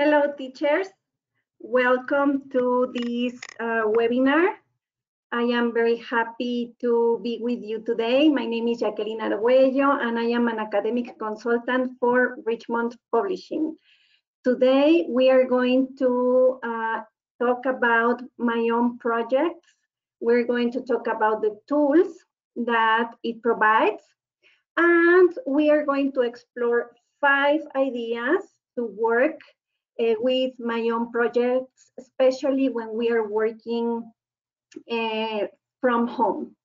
Hello, teachers. Welcome to this uh, webinar. I am very happy to be with you today. My name is Jacqueline Arguello, and I am an academic consultant for Richmond Publishing. Today, we are going to uh, talk about myON projects. We're going to talk about the tools that it provides, and we are going to explore five ideas to work uh, with my own projects, especially when we are working uh, from home.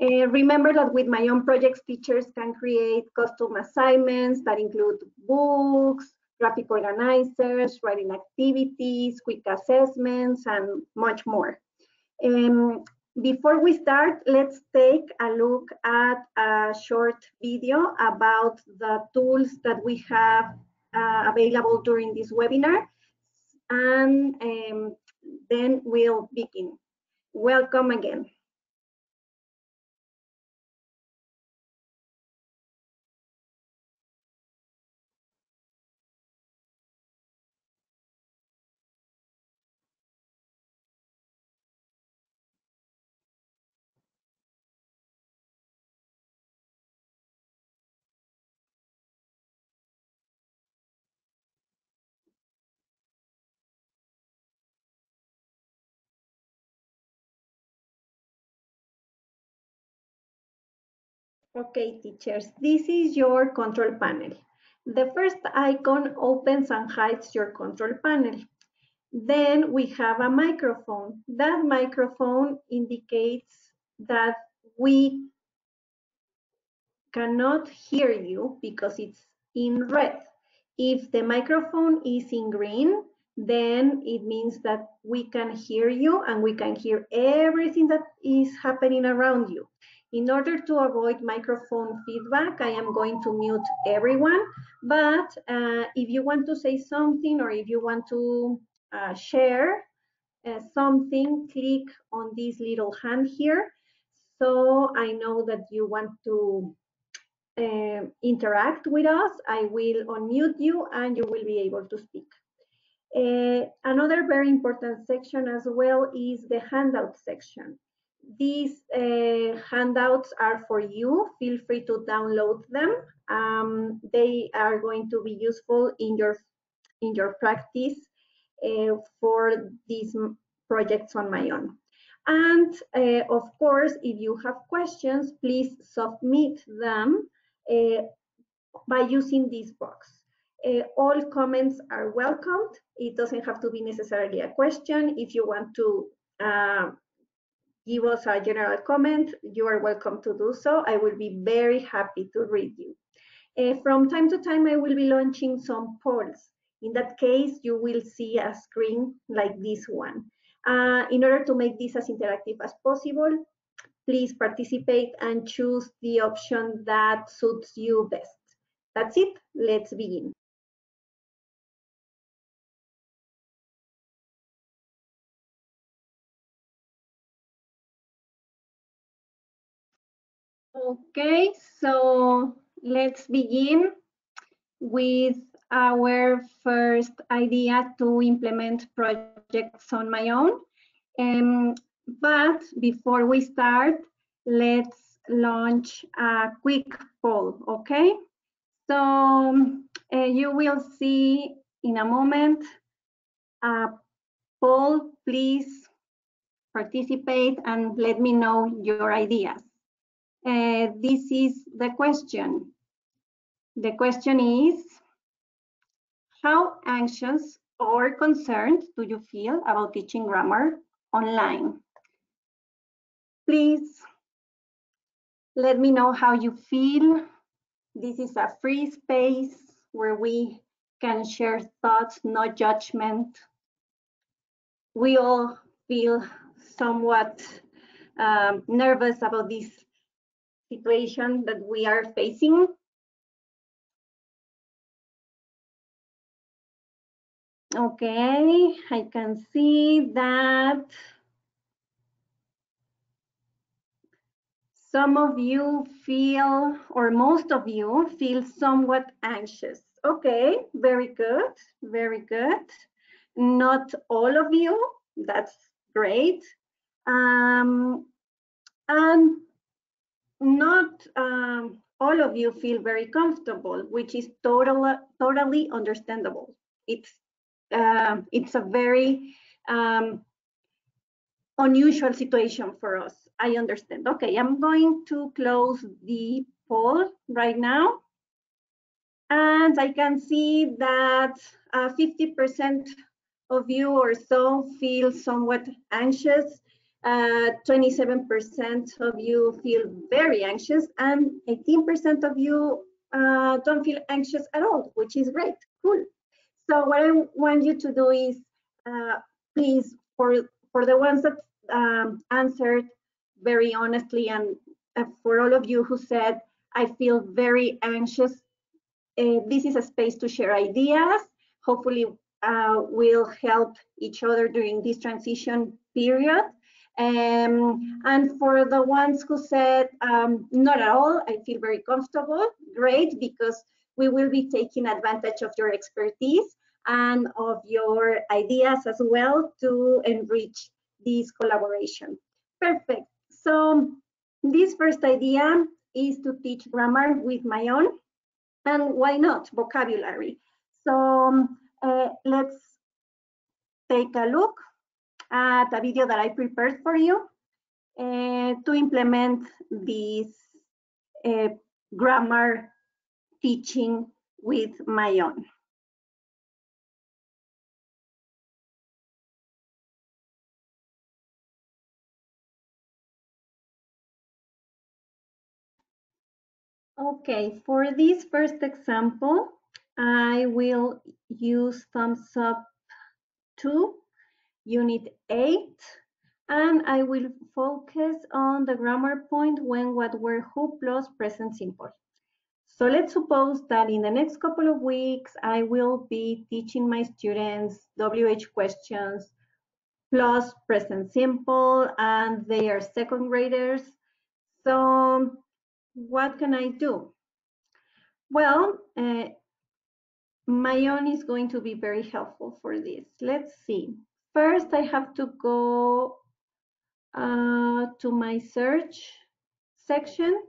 Uh, remember that with myON projects, teachers can create custom assignments that include books, graphic organizers, writing activities, quick assessments, and much more. Um, before we start, let's take a look at a short video about the tools that we have uh, available during this webinar, and um, then we'll begin. Welcome again. Okay, teachers, this is your control panel. The first icon opens and hides your control panel. Then we have a microphone. That microphone indicates that we cannot hear you because it's in red. If the microphone is in green, then it means that we can hear you and we can hear everything that is happening around you. In order to avoid microphone feedback, I am going to mute everyone. But uh, if you want to say something or if you want to uh, share uh, something, click on this little hand here. So I know that you want to uh, interact with us. I will unmute you and you will be able to speak. Uh, another very important section as well is the handout section. These uh, handouts are for you. Feel free to download them. Um, they are going to be useful in your in your practice uh, for these projects on myON. And uh, of course, if you have questions, please submit them uh, by using this box. Uh, all comments are welcomed. It doesn't have to be necessarily a question. If you want to uh, give us a general comment, you are welcome to do so. I will be very happy to read you. Uh, from time to time, I will be launching some polls. In that case, you will see a screen like this one. Uh, in order to make this as interactive as possible, please participate and choose the option that suits you best. That's it. Let's begin. Okay, so let's begin with our first idea to implement projects on myON. Um, but before we start, let's launch a quick poll, okay? So uh, you will see in a moment a poll. Please participate and let me know your ideas. Uh, this is the question. The question is, how anxious or concerned do you feel about teaching grammar online? Please let me know how you feel. This is a free space where we can share thoughts, no judgment. We all feel somewhat um, nervous about this situation that we are facing. Okay, I can see that some of you feel, or most of you feel somewhat anxious Okay, very good, very good. Not all of you, that's great. Um, and not um, all of you feel very comfortable, which is totally, totally understandable. It's, uh, it's a very um, unusual situation for us. I understand. Okay, I'm going to close the poll right now. And I can see that 50% uh, of you or so feel somewhat anxious. 27% uh, of you feel very anxious and 18% of you uh, don't feel anxious at all, which is great, cool. So what I want you to do is, uh, please, for, for the ones that um, answered very honestly and for all of you who said, I feel very anxious, uh, this is a space to share ideas. Hopefully uh, we'll help each other during this transition period. Um, and for the ones who said, um, not at all, I feel very comfortable, great, because we will be taking advantage of your expertise and of your ideas as well to enrich this collaboration. Perfect. So this first idea is to teach grammar with myON, and why not vocabulary? So uh, let's take a look at a video that I prepared for you uh, to implement this uh, grammar teaching with myON. Okay, for this first example, I will use Thumbs Up 2, Unit 8, and I will focus on the grammar point when, what, where, who plus present simple. So let's suppose that in the next couple of weeks, I will be teaching my students WH questions plus present simple, and they are second graders. So what can I do? Well, uh, own is going to be very helpful for this. Let's see. First, I have to go uh, to my search section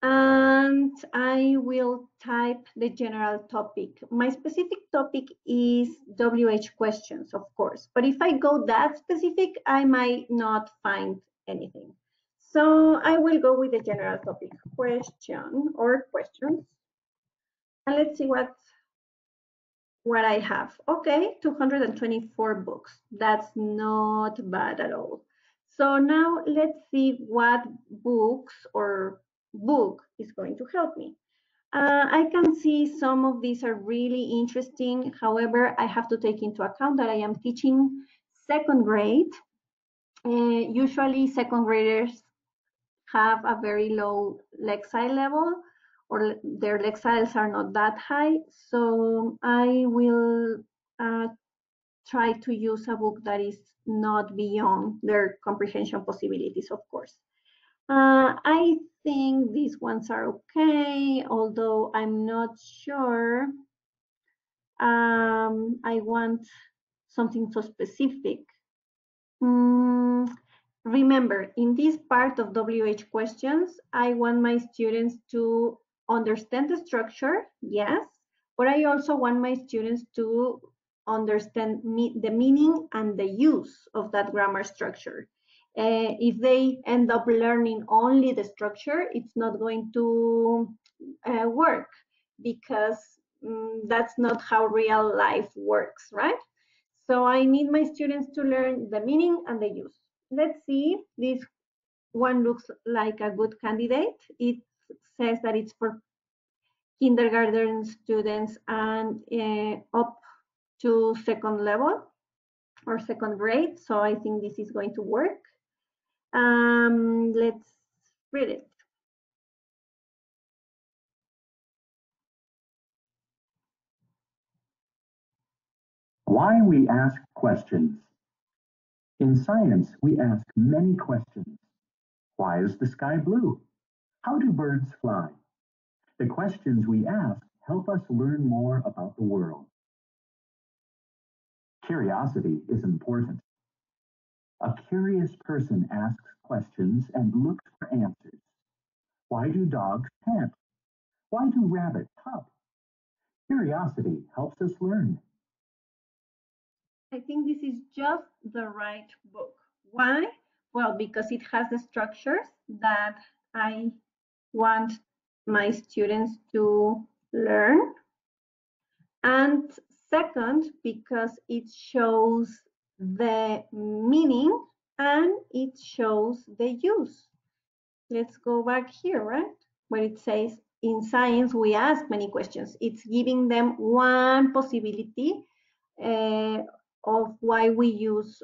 and I will type the general topic. My specific topic is WH questions, of course, but if I go that specific, I might not find anything. So I will go with the general topic question or questions. And let's see what, what I have. Okay, 224 books. That's not bad at all. So now let's see what books or book is going to help me. Uh, I can see some of these are really interesting. However, I have to take into account that I am teaching second grade. Uh, usually second graders have a very low Lexile level or their Lexiles are not that high. So I will uh, try to use a book that is not beyond their comprehension possibilities, of course. Uh, I think these ones are okay, although I'm not sure um, I want something so specific. Mm, Remember, in this part of WH questions, I want my students to understand the structure, yes, but I also want my students to understand me the meaning and the use of that grammar structure. Uh, if they end up learning only the structure, it's not going to uh, work because um, that's not how real life works, right? So I need my students to learn the meaning and the use let's see, this one looks like a good candidate. It says that it's for kindergarten students and uh, up to second level or second grade. So I think this is going to work. Um, let's read it. Why we ask questions. In science, we ask many questions. Why is the sky blue? How do birds fly? The questions we ask help us learn more about the world. Curiosity is important. A curious person asks questions and looks for answers. Why do dogs pant? Why do rabbits hop? Curiosity helps us learn. I think this is just the right book. Why? Well, because it has the structures that I want my students to learn. And second, because it shows the meaning and it shows the use. Let's go back here, right? Where it says, in science, we ask many questions. It's giving them one possibility uh, of why we use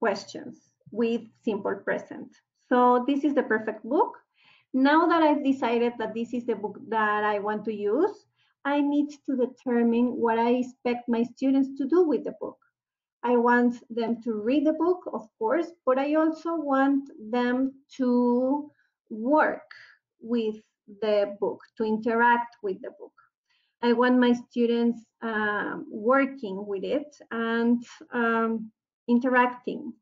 questions with simple present. So this is the perfect book. Now that I've decided that this is the book that I want to use, I need to determine what I expect my students to do with the book. I want them to read the book, of course, but I also want them to work with the book, to interact with the book. I want my students um, working with it and um, interacting.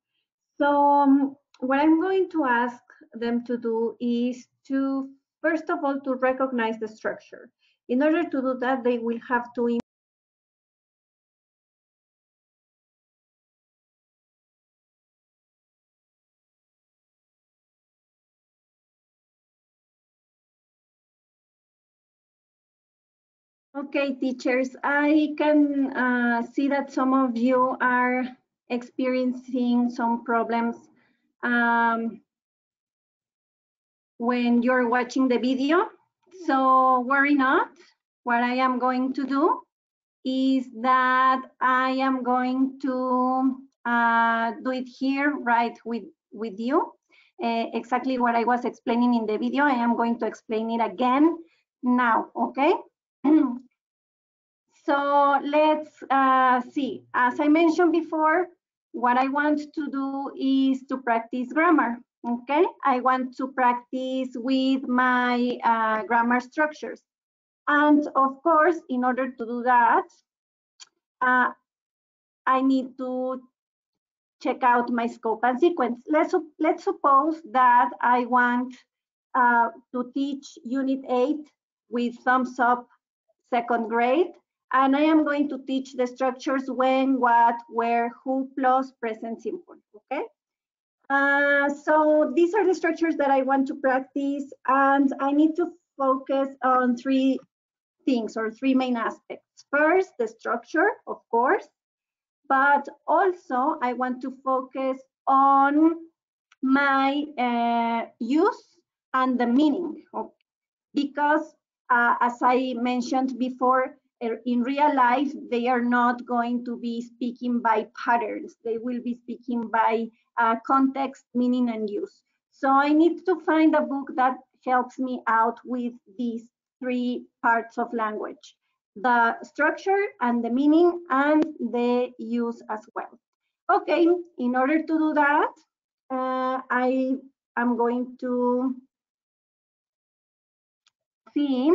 So um, what I'm going to ask them to do is to, first of all, to recognize the structure. In order to do that, they will have to Okay, teachers, I can uh, see that some of you are experiencing some problems um, when you're watching the video. So worry not. What I am going to do is that I am going to uh, do it here right with, with you. Uh, exactly what I was explaining in the video, I am going to explain it again now, okay? so let's uh, see. As I mentioned before, what I want to do is to practice grammar okay? I want to practice with my uh, grammar structures. And of course, in order to do that, uh, I need to check out my scope and sequence. Let's, let's suppose that I want uh, to teach Unit 8 with thumbs up second grade, and I am going to teach the structures when, what, where, who, plus present simple, okay? Uh, so these are the structures that I want to practice and I need to focus on three things or three main aspects. First, the structure, of course, but also I want to focus on my uh, use and the meaning because uh, as I mentioned before, Er, in real life, they are not going to be speaking by patterns. They will be speaking by uh, context, meaning, and use. So I need to find a book that helps me out with these three parts of language, the structure and the meaning and the use as well. Okay, in order to do that, uh, I am going to see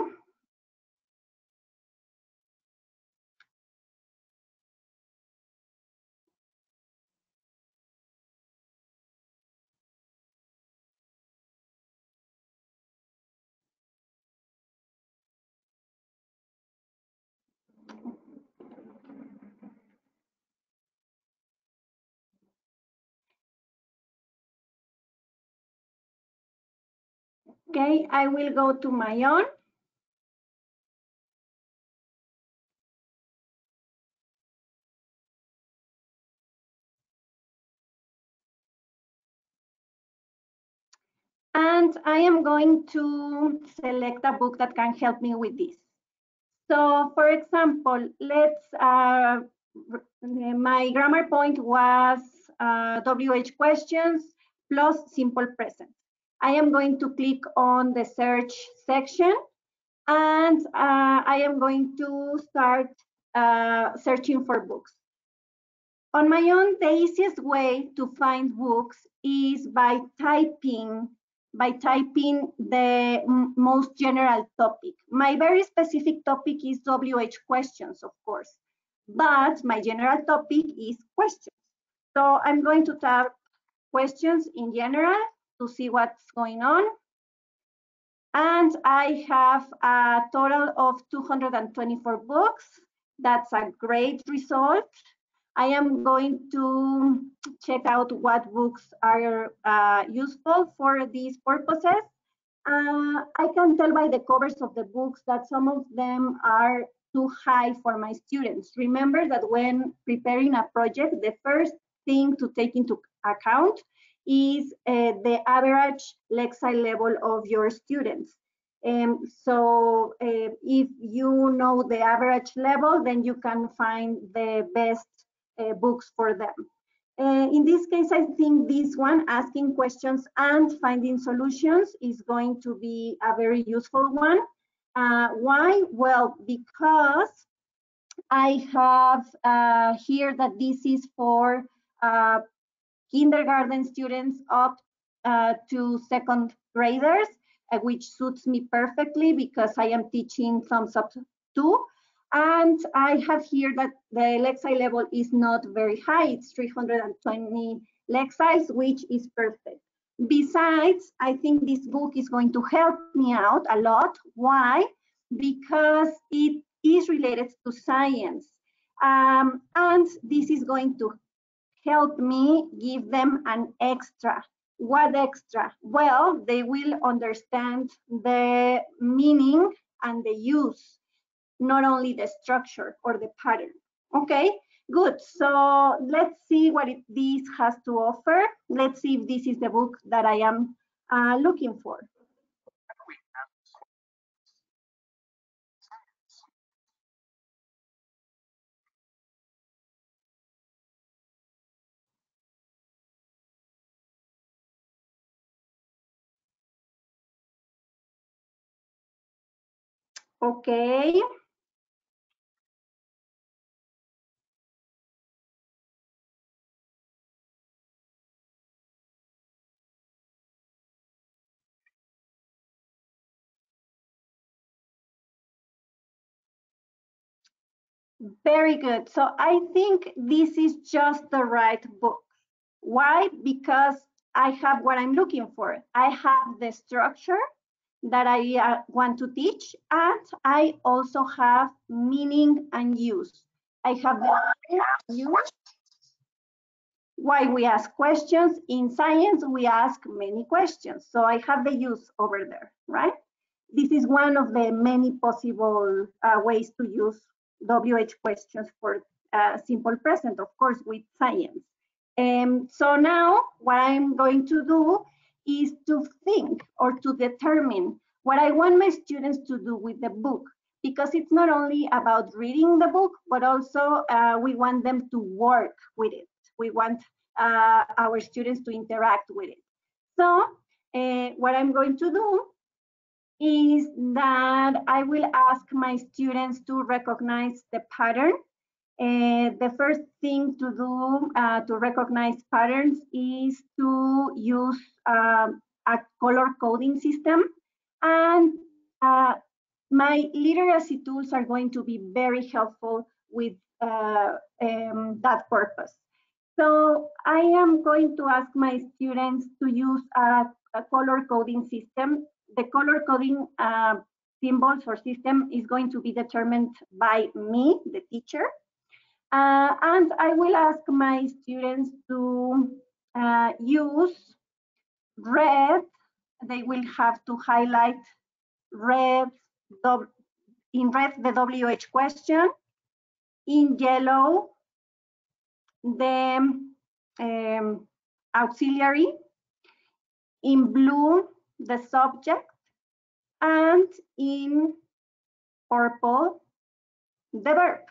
Okay, I will go to myON. And I am going to select a book that can help me with this. So for example, let's, uh, my grammar point was uh, WH questions plus simple present. I am going to click on the search section and uh, I am going to start uh, searching for books. On myON, the easiest way to find books is by typing by typing the most general topic. My very specific topic is WH questions, of course, but my general topic is questions. So I'm going to type questions in general to see what's going on. And I have a total of 224 books. That's a great result. I am going to check out what books are uh, useful for these purposes. Uh, I can tell by the covers of the books that some of them are too high for my students. Remember that when preparing a project, the first thing to take into account is uh, the average Lexile level of your students. Um, so uh, if you know the average level, then you can find the best uh, books for them. Uh, in this case, I think this one, asking questions and finding solutions, is going to be a very useful one. Uh, why? Well, because I have uh, here that this is for uh, kindergarten students up uh, to second graders, which suits me perfectly because I am teaching thumbs up two. And I have here that the Lexile level is not very high. It's 320 Lexiles, which is perfect. Besides, I think this book is going to help me out a lot. Why? Because it is related to science. Um, and this is going to help me give them an extra. What extra? Well, they will understand the meaning and the use not only the structure or the pattern. Okay, good. So let's see what it, this has to offer. Let's see if this is the book that I am uh, looking for. Okay. Very good. So I think this is just the right book. Why? Because I have what I'm looking for. I have the structure that I uh, want to teach, and I also have meaning and use. I have the use. Why we ask questions. In science, we ask many questions. So I have the use over there, right? This is one of the many possible uh, ways to use WH questions for uh, simple present, of course, with science. Um, so now what I'm going to do is to think or to determine what I want my students to do with the book, because it's not only about reading the book, but also uh, we want them to work with it. We want uh, our students to interact with it. So uh, what I'm going to do is that I will ask my students to recognize the pattern. Uh, the first thing to do uh, to recognize patterns is to use um, a color coding system. And uh, my literacy tools are going to be very helpful with uh, um, that purpose. So I am going to ask my students to use a, a color coding system the color coding uh, symbols or system is going to be determined by me, the teacher. Uh, and I will ask my students to uh, use red. They will have to highlight red, in red the WH question, in yellow the um, auxiliary, in blue the subject, and in purple, the verb.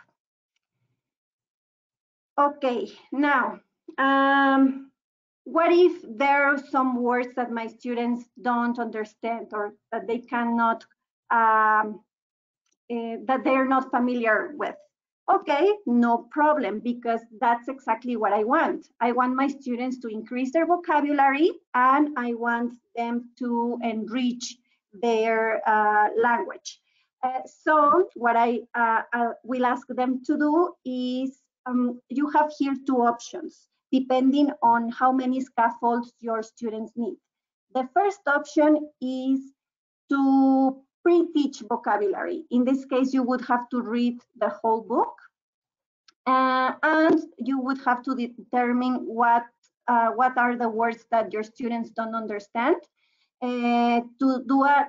Okay, now, um, what if there are some words that my students don't understand or that they cannot, um, uh, that they're not familiar with? Okay, no problem, because that's exactly what I want. I want my students to increase their vocabulary and I want them to enrich their uh, language. Uh, so what I uh, uh will ask them to do is, um, you have here two options, depending on how many scaffolds your students need. The first option is to pre-teach vocabulary. In this case, you would have to read the whole book uh, and you would have to determine what uh, what are the words that your students don't understand uh, to do a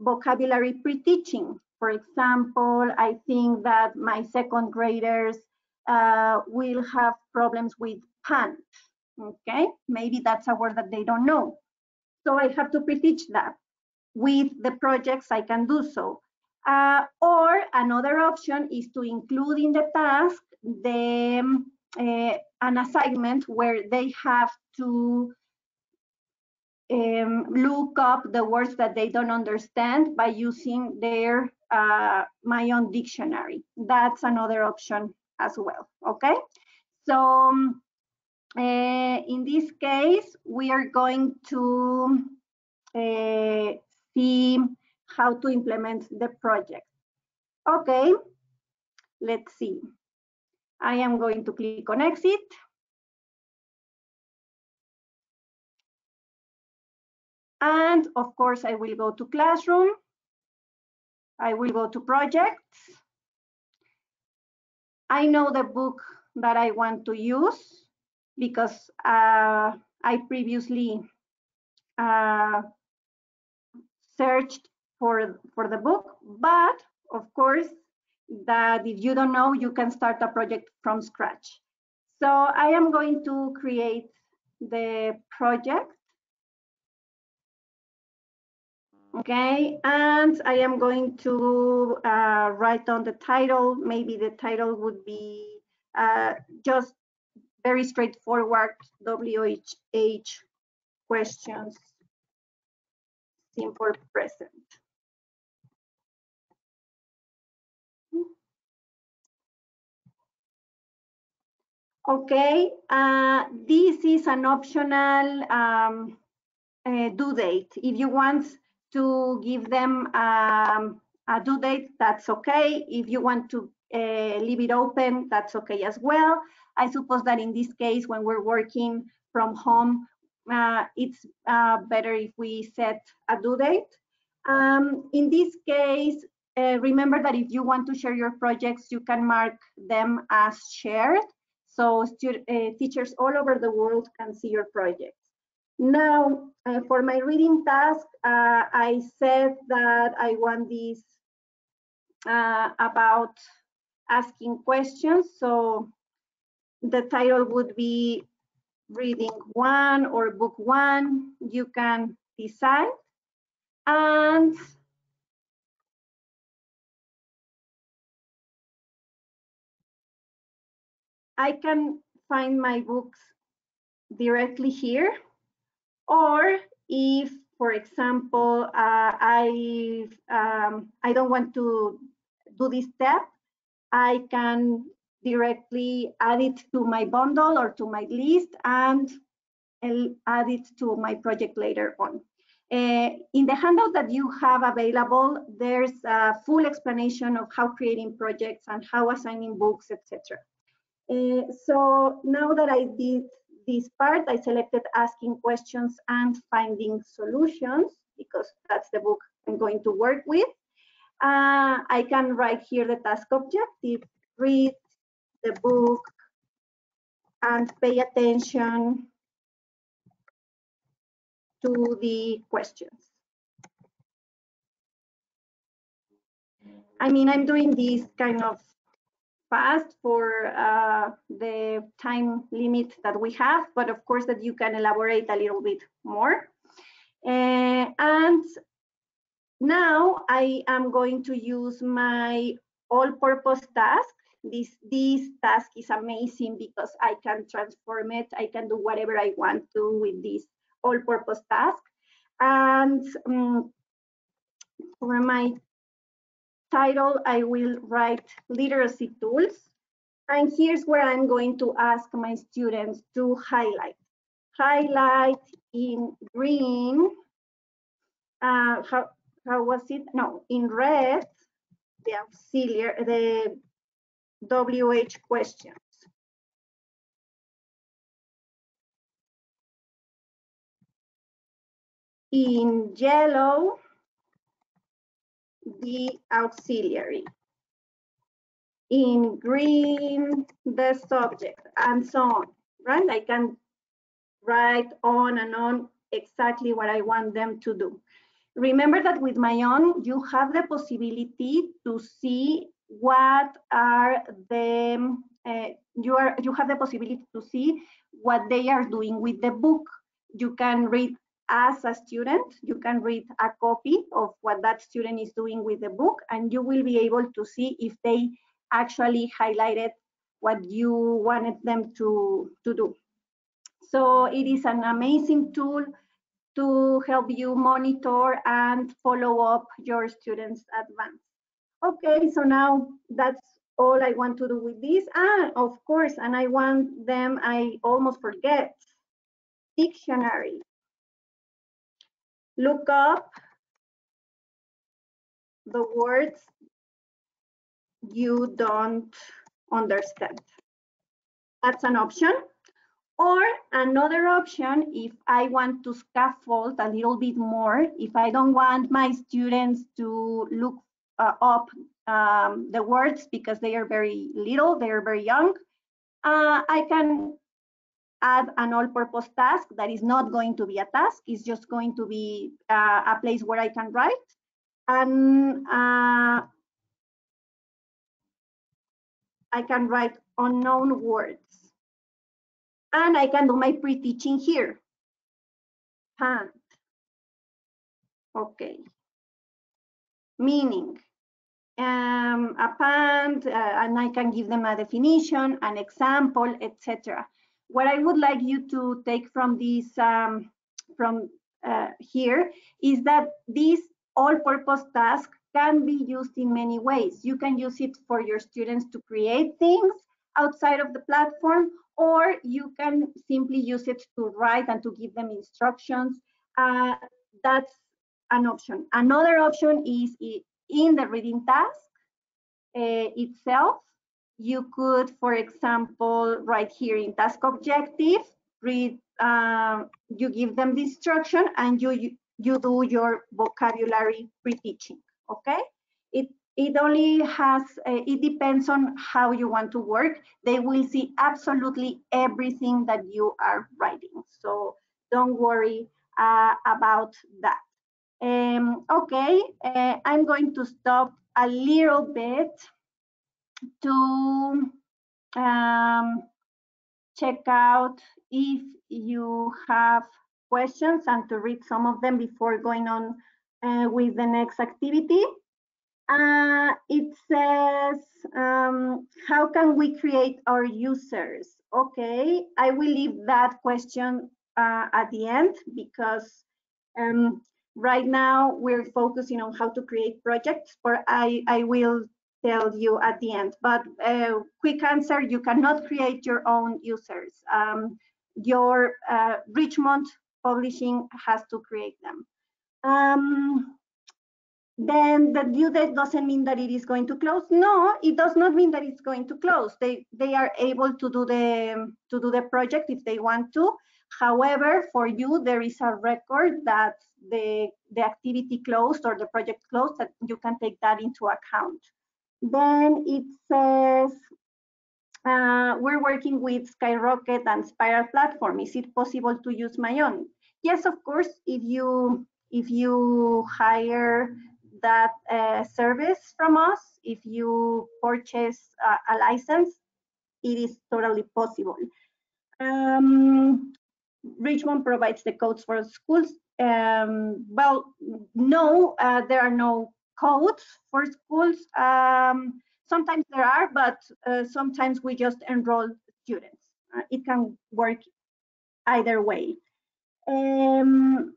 vocabulary pre-teaching. For example, I think that my second graders uh, will have problems with pant. Okay, maybe that's a word that they don't know. So I have to pre-teach that with the projects, I can do so. Uh, or another option is to include in the task the, uh, an assignment where they have to um, look up the words that they don't understand by using their uh, myON dictionary. That's another option as well, okay? So uh, in this case, we are going to uh, see how to implement the project. Okay, let's see. I am going to click on exit. And of course, I will go to classroom. I will go to projects. I know the book that I want to use because uh, I previously uh, searched for, for the book, but of course, that if you don't know, you can start a project from scratch. So I am going to create the project. Okay, and I am going to uh, write down the title. Maybe the title would be uh, just very straightforward WH questions simple present. Okay, uh, this is an optional um, uh, due date. If you want to give them um, a due date, that's okay. If you want to uh, leave it open, that's okay as well. I suppose that in this case, when we're working from home, uh, it's uh, better if we set a due date. Um, in this case, uh, remember that if you want to share your projects, you can mark them as shared. So uh, teachers all over the world can see your projects. Now, uh, for my reading task, uh, I said that I want this about asking questions. So the title would be reading one or book one, you can decide. And I can find my books directly here. Or if, for example, uh, I, um, I don't want to do this step, I can directly add it to my bundle or to my list and add it to my project later on. Uh, in the handout that you have available, there's a full explanation of how creating projects and how assigning books, etc. Uh, so now that I did this part, I selected asking questions and finding solutions because that's the book I'm going to work with. Uh, I can write here the task objective, read, the book and pay attention to the questions. I mean, I'm doing this kind of fast for uh, the time limit that we have, but of course that you can elaborate a little bit more. Uh, and now I am going to use my all-purpose task this this task is amazing because I can transform it. I can do whatever I want to with this all-purpose task. And um, for my title, I will write literacy tools. And here's where I'm going to ask my students to highlight. Highlight in green, uh, how, how was it? No, in red, the auxiliary, the WH questions. In yellow, the auxiliary. In green, the subject, and so on, right? I can write on and on exactly what I want them to do. Remember that with myON, you have the possibility to see what are the, uh, you, are, you have the possibility to see what they are doing with the book. You can read as a student, you can read a copy of what that student is doing with the book, and you will be able to see if they actually highlighted what you wanted them to, to do. So it is an amazing tool to help you monitor and follow up your students' advance. Okay, so now that's all I want to do with this. And of course, and I want them, I almost forget, dictionary. Look up the words you don't understand. That's an option. Or another option, if I want to scaffold a little bit more, if I don't want my students to look uh, up um, the words because they are very little, they are very young, uh, I can add an all-purpose task that is not going to be a task, it's just going to be uh, a place where I can write. And uh, I can write unknown words. And I can do my pre-teaching here. Pant. Okay. Meaning, um, a pant, uh, and I can give them a definition, an example, etc. What I would like you to take from this, um, from uh, here, is that this all-purpose task can be used in many ways. You can use it for your students to create things outside of the platform, or you can simply use it to write and to give them instructions. Uh, that's an option. Another option is in the reading task uh, itself. You could, for example, right here in task objective, read, uh, you give them the instruction and you, you, you do your vocabulary pre-teaching, okay? It it only has, uh, it depends on how you want to work. They will see absolutely everything that you are writing. So don't worry uh, about that. Um, okay, uh, I'm going to stop a little bit to um, check out if you have questions and to read some of them before going on uh, with the next activity. Uh, it says, um, how can we create our users? Okay, I will leave that question uh, at the end because um, right now we're focusing on how to create projects, but I, I will tell you at the end. But uh, quick answer, you cannot create your own users. Um, your uh, Richmond Publishing has to create them. Um, then the due date doesn't mean that it is going to close. No, it does not mean that it's going to close. They they are able to do the to do the project if they want to. However, for you there is a record that the the activity closed or the project closed that you can take that into account. Then it says uh, we're working with Skyrocket and Spiral platform. Is it possible to use myON? Yes, of course. If you if you hire that uh, service from us, if you purchase a, a license, it is totally possible. Um, Richmond provides the codes for schools. Um, well, no, uh, there are no codes for schools. Um, sometimes there are, but uh, sometimes we just enroll students. Uh, it can work either way. Um,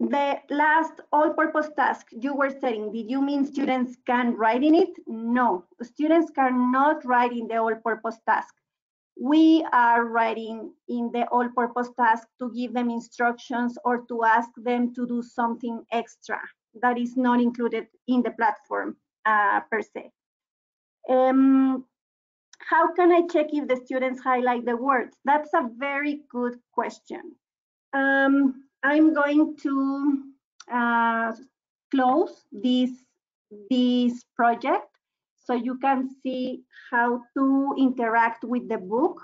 the last all-purpose task you were setting, did you mean students can write in it? No, students cannot write in the all-purpose task. We are writing in the all-purpose task to give them instructions or to ask them to do something extra that is not included in the platform uh, per se. Um, how can I check if the students highlight the words? That's a very good question. Um, I'm going to uh, close this, this project so you can see how to interact with the book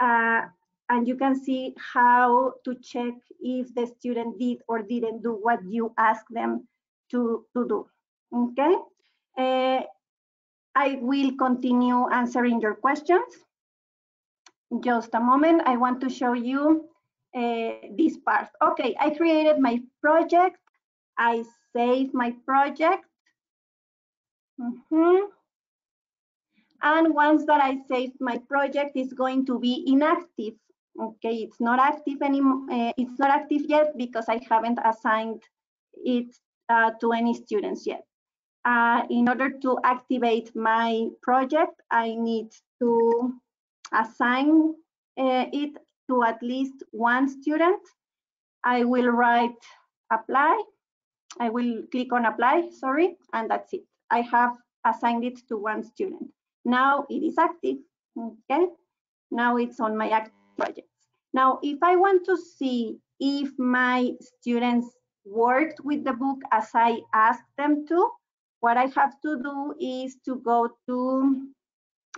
uh, and you can see how to check if the student did or didn't do what you asked them to, to do, okay? Uh, I will continue answering your questions. Just a moment, I want to show you uh, this part. Okay, I created my project. I save my project. Mm -hmm. And once that I saved my project, it's going to be inactive. Okay, it's not active anymore. Uh, it's not active yet because I haven't assigned it uh, to any students yet. Uh, in order to activate my project, I need to assign uh, it to at least one student. I will write apply. I will click on apply, sorry, and that's it. I have assigned it to one student. Now it is active, okay? Now it's on my active projects. Now, if I want to see if my students worked with the book as I asked them to, what I have to do is to go to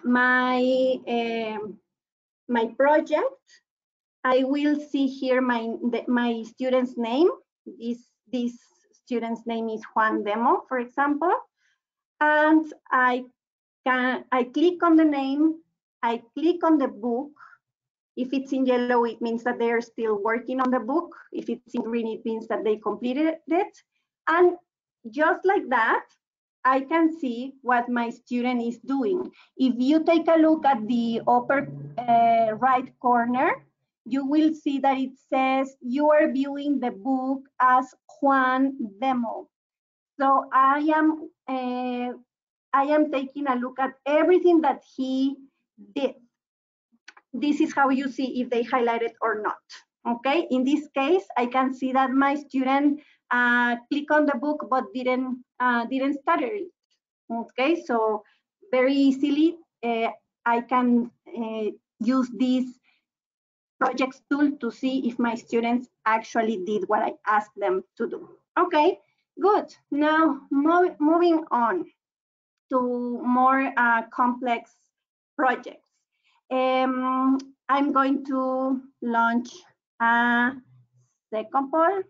my um, my project I will see here my my student's name. This this student's name is Juan Demo, for example, and I can I click on the name. I click on the book. If it's in yellow, it means that they are still working on the book. If it's in green, it means that they completed it. And just like that, I can see what my student is doing. If you take a look at the upper uh, right corner, you will see that it says you are viewing the book as Juan demo. So I am uh, I am taking a look at everything that he did. This is how you see if they highlighted or not. Okay, in this case, I can see that my student uh, click on the book but didn't uh, didn't study it. Okay, so very easily uh, I can uh, use this projects tool to see if my students actually did what I asked them to do. Okay, good. Now mov moving on to more uh, complex projects. Um, I'm going to launch a second poll.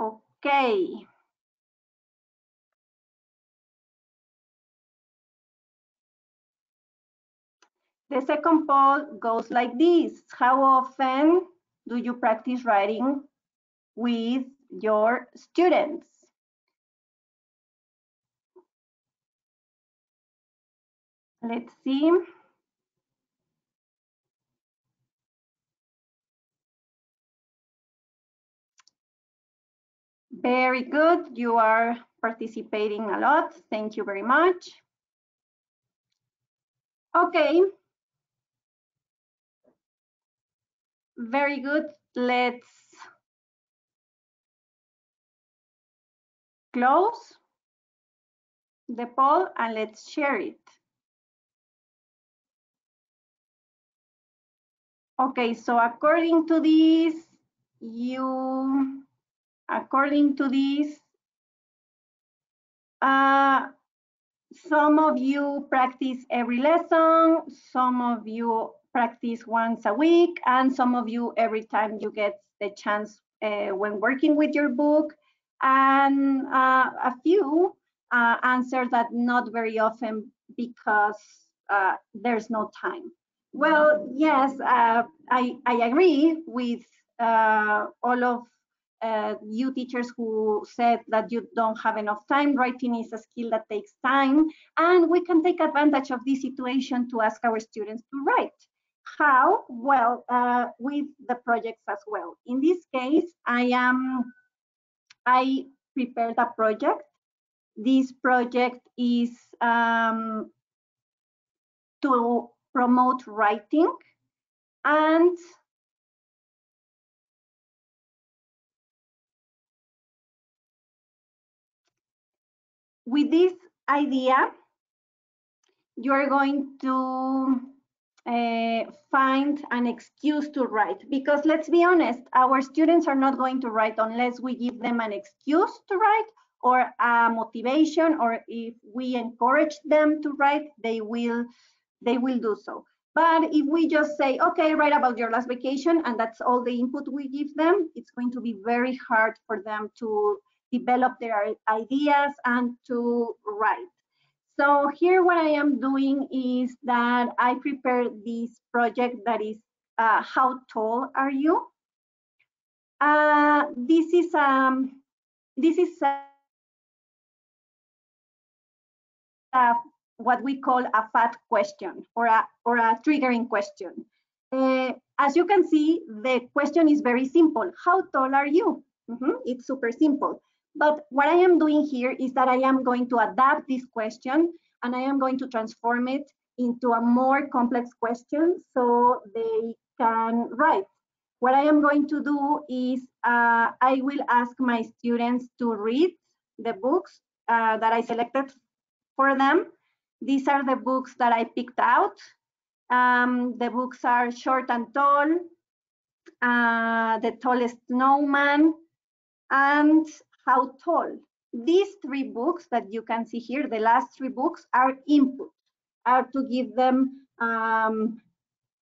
Okay. The second poll goes like this. How often do you practice writing with your students? Let's see. Very good. You are participating a lot. Thank you very much. Okay, Very good. Let's close the poll and let's share it. Okay, so according to this, you, according to this, uh, some of you practice every lesson, some of you practice once a week, and some of you every time you get the chance uh, when working with your book, and uh, a few uh, answer that not very often because uh, there's no time. Well, yes, uh, I, I agree with uh, all of uh, you teachers who said that you don't have enough time. Writing is a skill that takes time, and we can take advantage of this situation to ask our students to write. How? Well, with the projects as well. In this case, I am, I prepared a project. This project is um, to promote writing and with this idea, you're going to uh, find an excuse to write because let's be honest, our students are not going to write unless we give them an excuse to write or a motivation or if we encourage them to write, they will they will do so. But if we just say, okay, write about your last vacation, and that's all the input we give them, it's going to be very hard for them to develop their ideas and to write. So here what I am doing is that I prepare this project that is uh, how tall are you? Uh, this is um, this is a, what we call a fat question or a or a triggering question. Uh, as you can see, the question is very simple. How tall are you? Mm -hmm. It's super simple. But what I am doing here is that I am going to adapt this question and I am going to transform it into a more complex question so they can write. What I am going to do is uh, I will ask my students to read the books uh, that I selected for them. These are the books that I picked out. Um, the books are Short and Tall, uh, The Tallest Snowman, and how tall. These three books that you can see here, the last three books are input, are to give them um,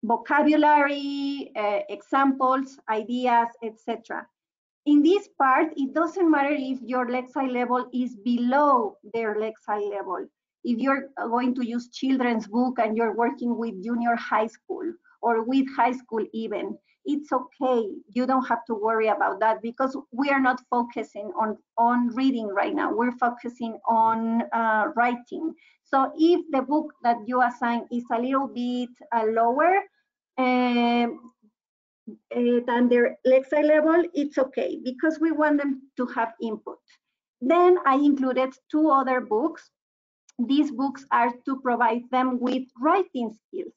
vocabulary, uh, examples, ideas, etc. In this part, it doesn't matter if your Lexile level is below their Lexile level. If you're going to use children's book and you're working with junior high school or with high school even, it's okay. You don't have to worry about that because we are not focusing on, on reading right now. We're focusing on uh, writing. So if the book that you assign is a little bit uh, lower um, uh, than their Lexile level, it's okay because we want them to have input. Then I included two other books. These books are to provide them with writing skills.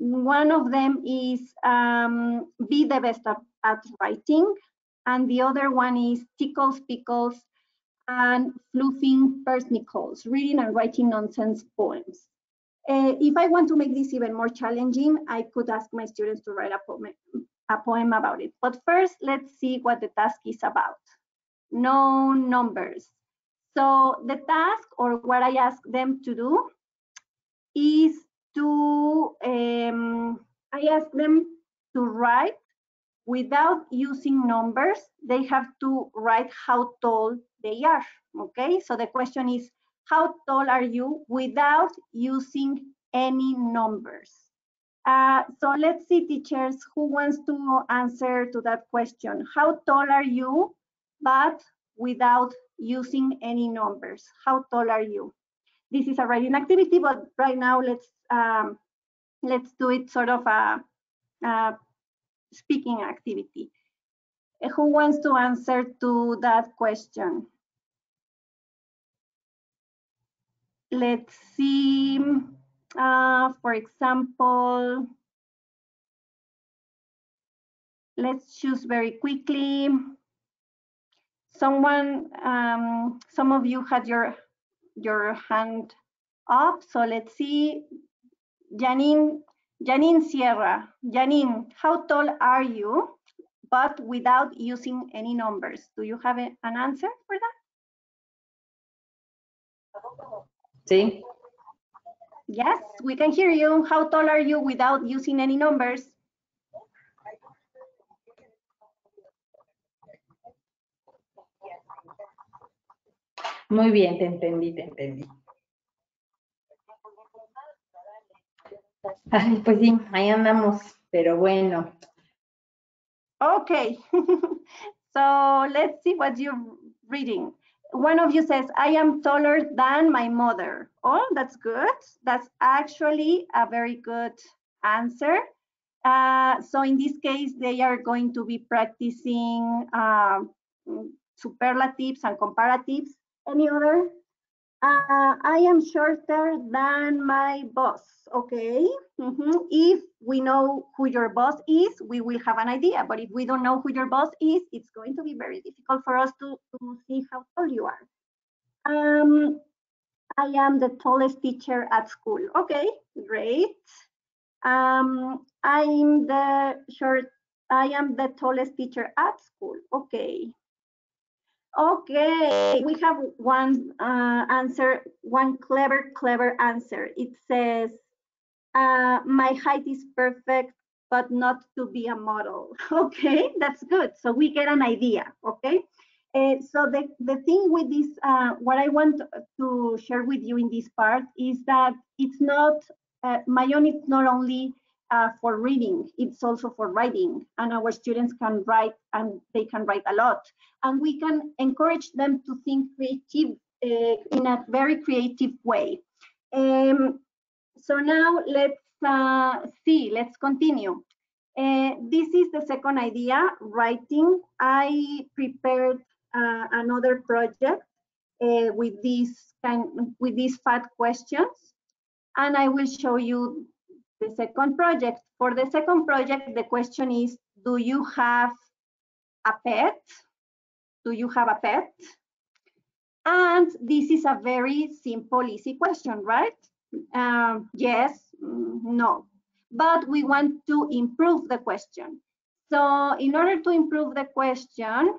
One of them is um, Be the Best at, at, Writing, and the other one is Tickles, Pickles, and Floofing Persnickles, Reading and Writing Nonsense Poems. Uh, if I want to make this even more challenging, I could ask my students to write a poem, a poem about it. But first, let's see what the task is about. No numbers. So the task or what I ask them to do is to, um, I ask them to write without using numbers. They have to write how tall they are, okay? So the question is, how tall are you without using any numbers? Uh, so let's see, teachers, who wants to answer to that question? How tall are you, but without using any numbers? How tall are you? This is a writing activity, but right now let's um, let's do it sort of a, a speaking activity. Who wants to answer to that question? Let's see, uh, for example, let's choose very quickly. Someone, um, some of you had your, your hand up, so let's see. Janine, Janine Sierra. Janine, how tall are you, but without using any numbers? Do you have a, an answer for that? Sí. Yes, we can hear you. How tall are you without using any numbers? Muy bien, te entendí, te entendí. Ay, pues sí, ahí andamos, pero bueno. Okay, so let's see what you're reading. One of you says, I am taller than my mother. Oh, that's good. That's actually a very good answer. Uh, so in this case, they are going to be practicing uh, superlatives and comparatives. Any other? Uh, I am shorter than my boss. Okay. Mm -hmm. If we know who your boss is, we will have an idea. But if we don't know who your boss is, it's going to be very difficult for us to, to see how tall you are. Um, I am the tallest teacher at school. Okay, great. Um, I'm the short, I am the tallest teacher at school. Okay. Okay, we have one uh, answer, one clever, clever answer. It says, uh, my height is perfect, but not to be a model. Okay, that's good. So we get an idea, okay? Uh, so the, the thing with this, uh, what I want to share with you in this part is that it's not, uh, myON is not only uh, for reading, it's also for writing. And our students can write and they can write a lot. And we can encourage them to think creative uh, in a very creative way. Um, so now let's uh, see, let's continue. Uh, this is the second idea, writing. I prepared uh, another project uh, with these kind with these five questions, and I will show you the second project. For the second project, the question is, do you have a pet? Do you have a pet? And this is a very simple, easy question, right? Um, yes, mm, no. But we want to improve the question. So in order to improve the question,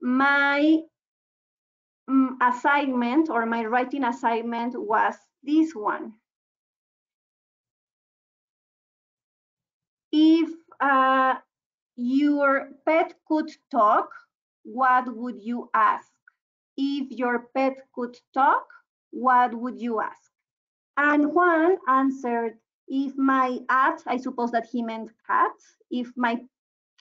my um, assignment or my writing assignment was this one. If uh, your pet could talk, what would you ask? If your pet could talk, what would you ask? And Juan answered, if my cat, I suppose that he meant cat, if my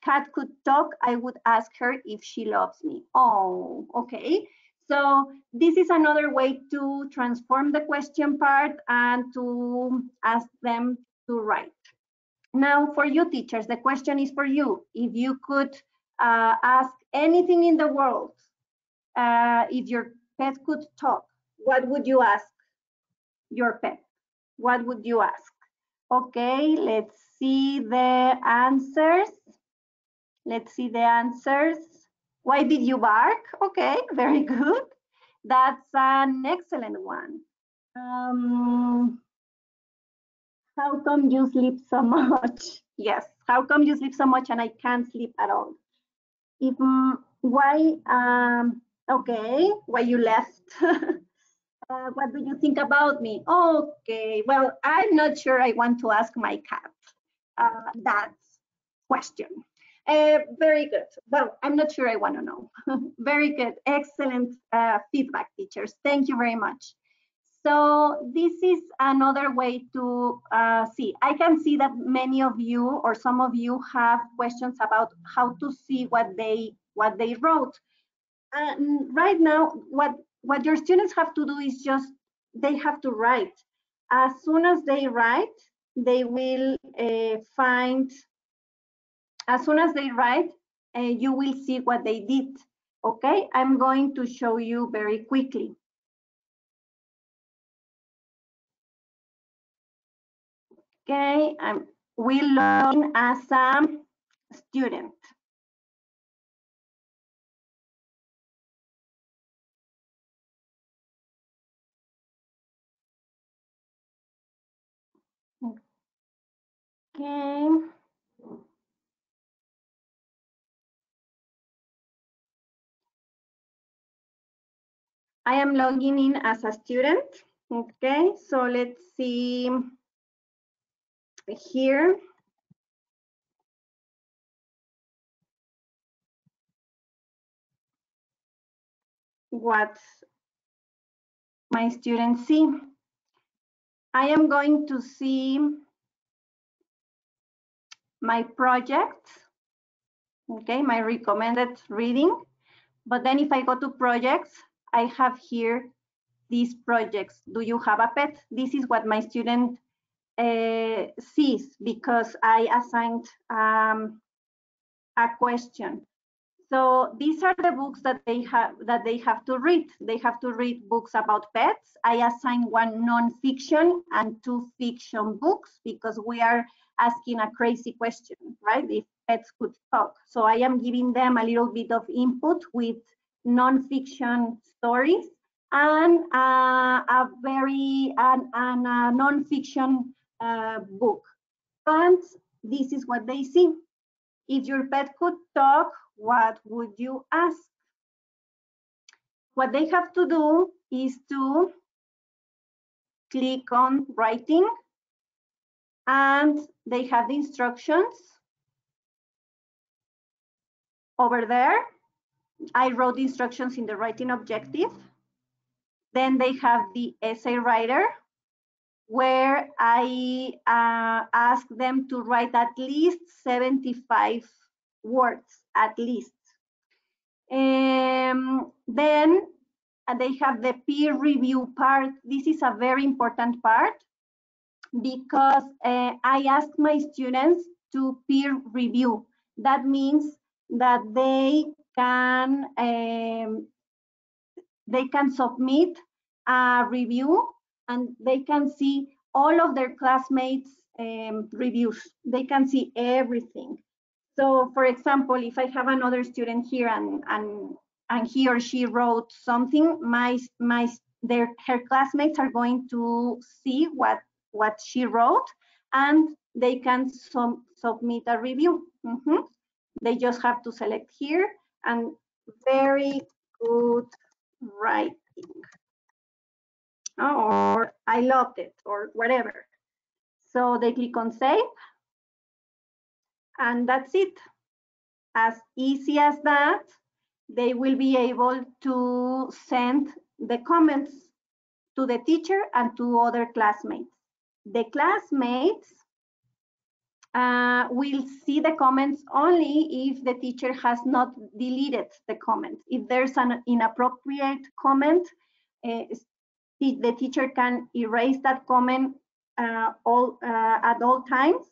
cat could talk, I would ask her if she loves me. Oh, okay. So this is another way to transform the question part and to ask them to write. Now for you teachers, the question is for you. If you could uh, ask anything in the world, uh, if your pet could talk, what would you ask your pet? What would you ask? Okay, let's see the answers. Let's see the answers. Why did you bark? Okay, very good. That's an excellent one. Um, how come you sleep so much? yes, how come you sleep so much and I can't sleep at all? If um, why? Um, okay, why you left? uh, what do you think about me? Okay, well, I'm not sure I want to ask my cat uh, that question. Uh, very good. Well, I'm not sure I want to know. very good. Excellent uh, feedback, teachers. Thank you very much. So this is another way to uh, see. I can see that many of you or some of you have questions about how to see what they what they wrote. And right now, what what your students have to do is just they have to write. As soon as they write, they will uh, find as soon as they write, uh, you will see what they did. Okay, I'm going to show you very quickly. Okay, I'm we learn as a student. Okay. I am logging in as a student. Okay, so let's see here. What my students see. I am going to see my project, okay, my recommended reading. But then if I go to projects, I have here these projects. Do you have a pet? This is what my student uh, sees because I assigned um, a question. So these are the books that they have that they have to read. They have to read books about pets. I assign one non-fiction and two fiction books because we are asking a crazy question, right? If pets could talk. So I am giving them a little bit of input with non-fiction stories and uh, a very and, and a non-fiction uh, book. And this is what they see. If your pet could talk, what would you ask? What they have to do is to click on writing and they have the instructions over there. I wrote the instructions in the writing objective. Then they have the essay writer where I uh, ask them to write at least 75 words, at least. Um, then uh, they have the peer review part. This is a very important part because uh, I ask my students to peer review. That means that they can um, they can submit a review and they can see all of their classmates um, reviews. They can see everything. So for example, if I have another student here and, and, and he or she wrote something, my, my, their, her classmates are going to see what, what she wrote and they can sum, submit a review. Mm -hmm. They just have to select here and very good writing or I loved it or whatever. So they click on save and that's it. As easy as that, they will be able to send the comments to the teacher and to other classmates. The classmates uh, will see the comments only if the teacher has not deleted the comment. If there's an inappropriate comment, uh, the teacher can erase that comment uh, all uh, at all times.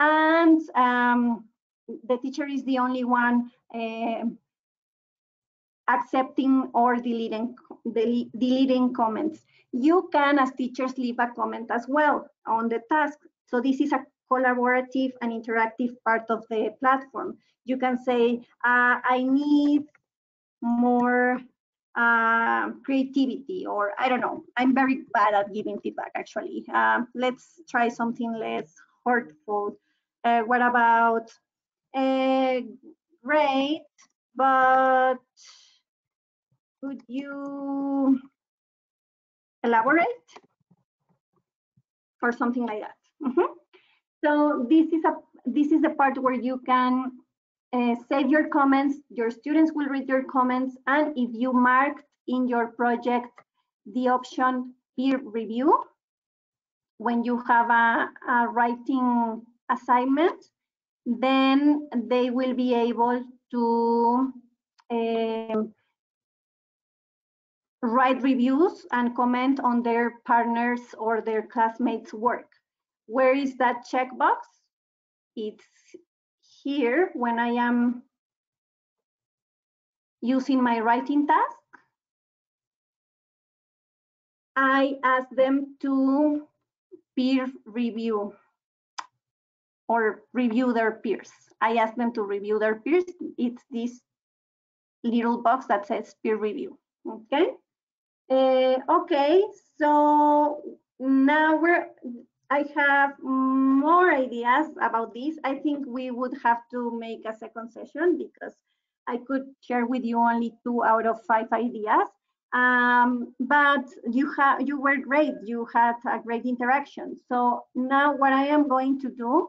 And um, the teacher is the only one uh, accepting or deleting deleting comments. You can as teachers leave a comment as well on the task. So this is a collaborative and interactive part of the platform. You can say uh, i need more uh, creativity or I don't know. I'm very bad at giving feedback actually. Uh, let's try something less hurtful. Uh, what about uh, great, but could you elaborate or something like that? Mm -hmm. So this is a this is the part where you can uh, save your comments, your students will read your comments, and if you marked in your project the option peer review, when you have a, a writing assignment, then they will be able to um, write reviews and comment on their partners or their classmates' work. Where is that checkbox? It's here when I am using my writing task, I ask them to peer review or review their peers. I ask them to review their peers. It's this little box that says peer review, okay? Uh, okay, so now we're I have more ideas about this. I think we would have to make a second session because I could share with you only two out of five ideas. Um, but you have you were great. You had a great interaction. So now what I am going to do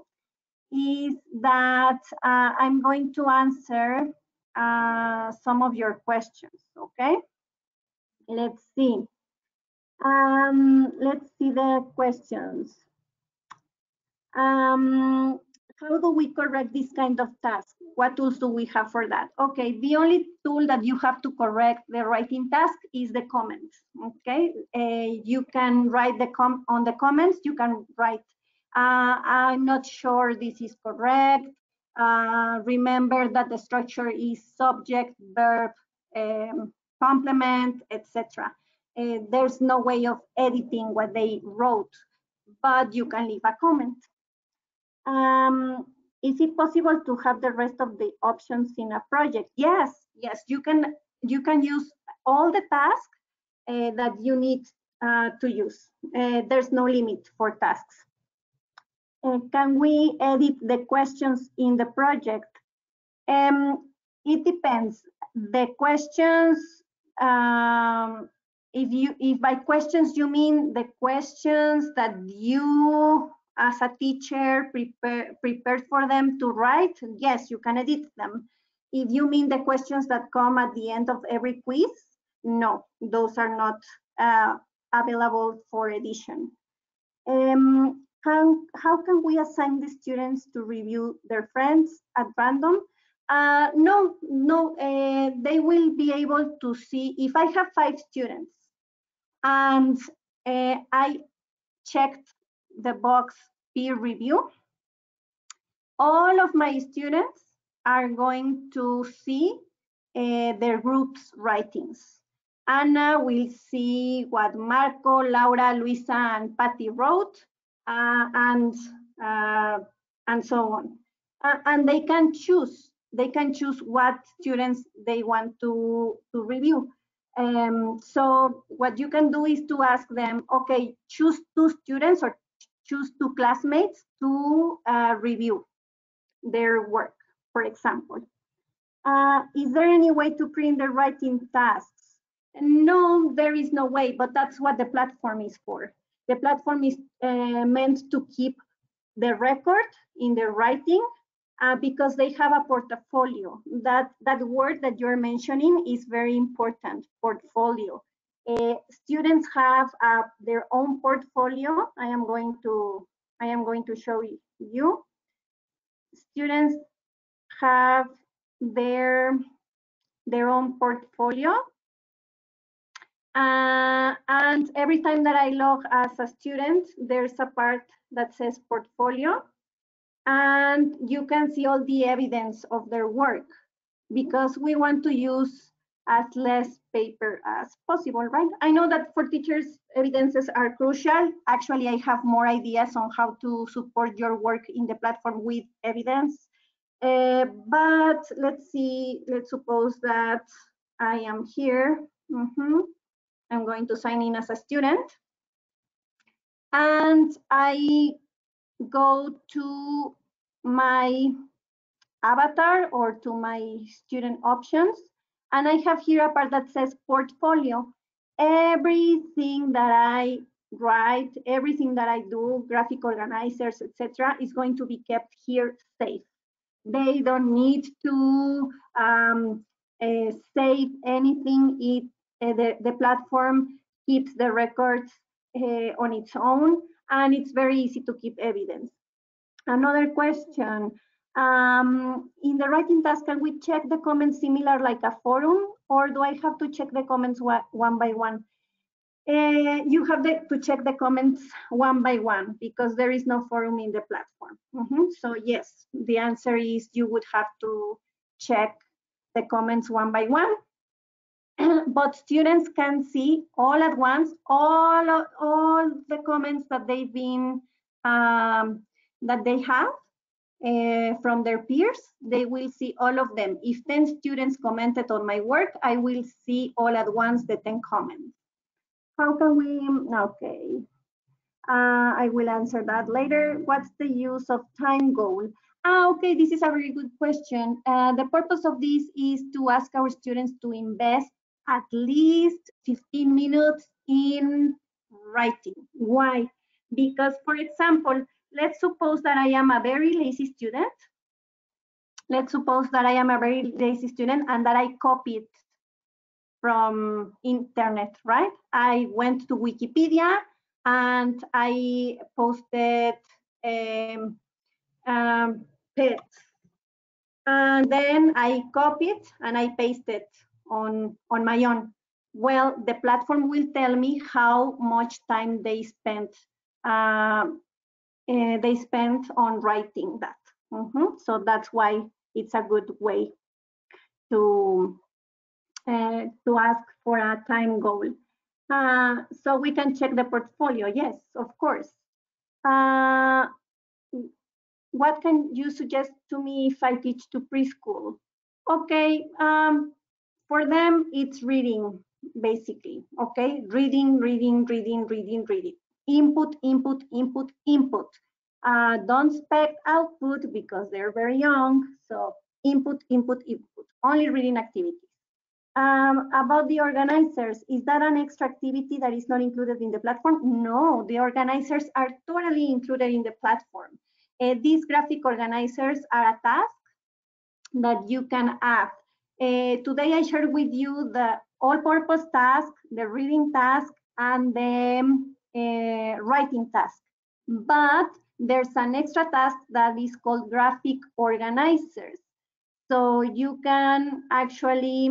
is that uh, I'm going to answer uh, some of your questions. Okay. Let's see. Um, let's see the questions. Um, how do we correct this kind of task? What tools do we have for that? Okay, the only tool that you have to correct the writing task is the comments. Okay, uh, you can write the com on the comments. You can write uh, I'm not sure this is correct. Uh, remember that the structure is subject, verb, um, complement, etc. Uh, there's no way of editing what they wrote, but you can leave a comment. Um, is it possible to have the rest of the options in a project? Yes, yes, you can you can use all the tasks uh, that you need uh, to use. Uh, there's no limit for tasks. Uh, can we edit the questions in the project? Um, it depends. The questions, um, if you if by questions you mean the questions that you as a teacher prepare, prepared for them to write, yes, you can edit them. If you mean the questions that come at the end of every quiz, no, those are not uh, available for edition. Um, can, how can we assign the students to review their friends at random? Uh, no, no, uh, they will be able to see, if I have five students and uh, I checked the box peer review, all of my students are going to see uh, their group's writings. Anna will see what Marco, Laura, Luisa, and Patty wrote, uh, and uh, and so on. And they can choose. They can choose what students they want to to review. Um, so what you can do is to ask them, okay, choose two students or choose two classmates to uh, review their work, for example. Uh, is there any way to print the writing tasks? No, there is no way, but that's what the platform is for. The platform is uh, meant to keep the record in the writing uh, because they have a portfolio. That, that word that you're mentioning is very important, portfolio. Uh, students have uh, their own portfolio. I am going to I am going to show you. Students have their their own portfolio. Uh, and every time that I log as a student, there's a part that says portfolio. And you can see all the evidence of their work because we want to use as less paper as possible, right? I know that for teachers, evidences are crucial. Actually, I have more ideas on how to support your work in the platform with evidence. Uh, but let's see, let's suppose that I am here. Mm -hmm. I'm going to sign in as a student. And I go to my avatar or to my student options and I have here a part that says portfolio. Everything that I write, everything that I do, graphic organizers, etc., is going to be kept here safe. They don't need to um, uh, save anything. It uh, the, the platform keeps the records uh, on its own, and it's very easy to keep evidence. Another question, um, in the writing task, can we check the comments similar like a forum, or do I have to check the comments one by one? Uh, you have the, to check the comments one by one because there is no forum in the platform. Mm -hmm. So yes, the answer is you would have to check the comments one by one. but students can see all at once all all the comments that they've been um, that they have uh, from their peers, they will see all of them. If 10 students commented on my work, I will see all at once the 10 comments. How can we, okay. Uh, I will answer that later. What's the use of time goal? Ah, okay, this is a very good question. Uh, the purpose of this is to ask our students to invest at least 15 minutes in writing. Why? Because, for example, let's suppose that I am a very lazy student. Let's suppose that I am a very lazy student and that I copied from internet, right? I went to Wikipedia and I posted um, um, pets. And then I copied and I pasted on, on my own. Well, the platform will tell me how much time they spent um, uh, they spend on writing that. Mm -hmm. So that's why it's a good way to uh, to ask for a time goal. Uh, so we can check the portfolio. Yes, of course. Uh, what can you suggest to me if I teach to preschool? Okay, um, for them it's reading basically. Okay, reading, reading, reading, reading, reading. Input, input, input, input. Uh, don't expect output because they're very young. So input, input, input. Only reading activities. Um, about the organizers, is that an extra activity that is not included in the platform? No, the organizers are totally included in the platform. Uh, these graphic organizers are a task that you can add. Uh, today I shared with you the all-purpose task, the reading task, and the uh, writing task. But there's an extra task that is called graphic organizers. So you can actually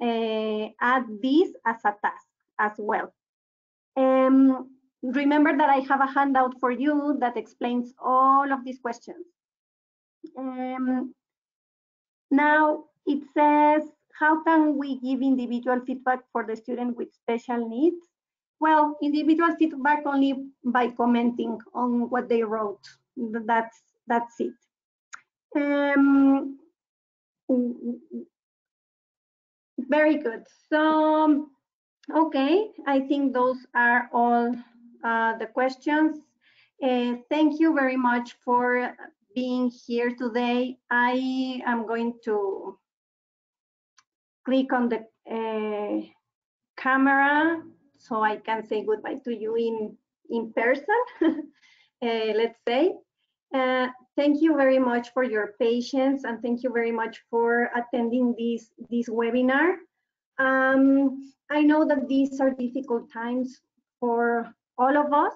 uh, add this as a task as well. Um, remember that I have a handout for you that explains all of these questions. Um, now it says, how can we give individual feedback for the student with special needs? Well, individual feedback only by commenting on what they wrote. That's that's it. Um, very good. So, okay, I think those are all uh, the questions. Uh, thank you very much for being here today. I am going to click on the uh, camera so I can say goodbye to you in, in person, uh, let's say. Uh, thank you very much for your patience and thank you very much for attending this, this webinar. Um, I know that these are difficult times for all of us.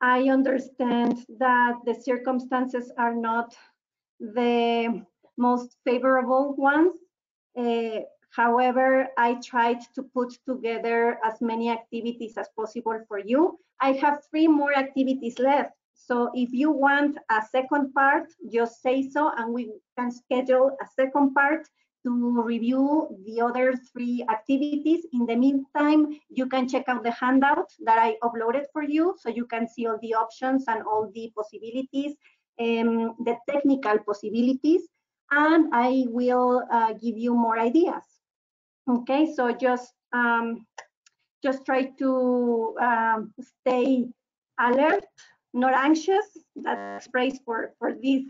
I understand that the circumstances are not the most favorable ones. Uh, however, I tried to put together as many activities as possible for you. I have three more activities left. So if you want a second part, just say so and we can schedule a second part to review the other three activities. In the meantime, you can check out the handout that I uploaded for you so you can see all the options and all the possibilities, um, the technical possibilities, and I will uh, give you more ideas. Okay, so just um, just try to um, stay alert, not anxious. That's praise for, for this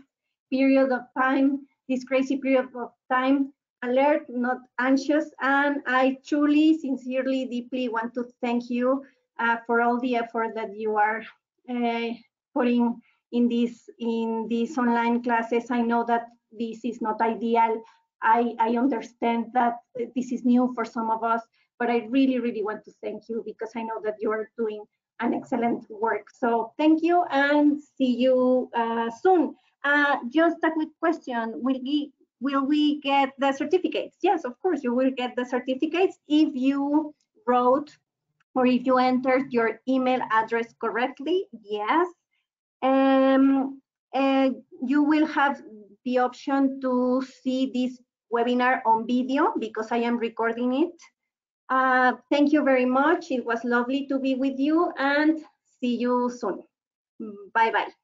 period of time, this crazy period of time alert, not anxious. And I truly, sincerely, deeply want to thank you uh, for all the effort that you are uh, putting in this in these online classes. I know that this is not ideal. I, I understand that this is new for some of us, but I really, really want to thank you because I know that you are doing an excellent work. So thank you and see you uh, soon. Uh, just a quick question. Will we, will we get the certificates? Yes, of course, you will get the certificates if you wrote or if you entered your email address correctly, yes. Um, and you will have the option to see this webinar on video because I am recording it. Uh, thank you very much. It was lovely to be with you and see you soon. Bye-bye.